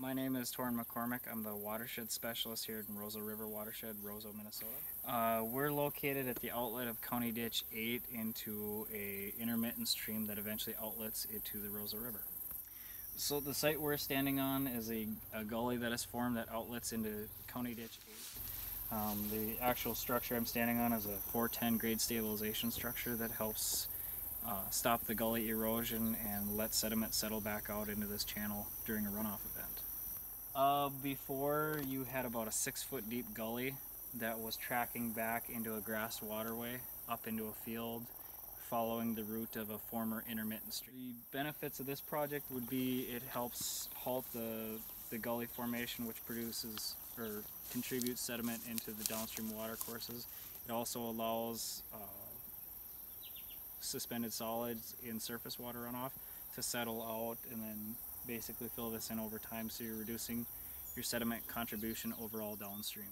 My name is Torin McCormack. I'm the watershed specialist here in Roseau River Watershed, Roseau, Minnesota. Uh, we're located at the outlet of County Ditch 8 into a intermittent stream that eventually outlets into the Roseau River. So the site we're standing on is a, a gully that is formed that outlets into County Ditch 8. Um, the actual structure I'm standing on is a 410 grade stabilization structure that helps uh, stop the gully erosion and let sediment settle back out into this channel during a runoff event. Uh, before you had about a six foot deep gully that was tracking back into a grass waterway up into a field following the route of a former intermittent stream. The benefits of this project would be it helps halt the, the gully formation which produces or contributes sediment into the downstream water courses. It also allows uh, suspended solids in surface water runoff to settle out and then basically fill this in over time so you're reducing your sediment contribution overall downstream.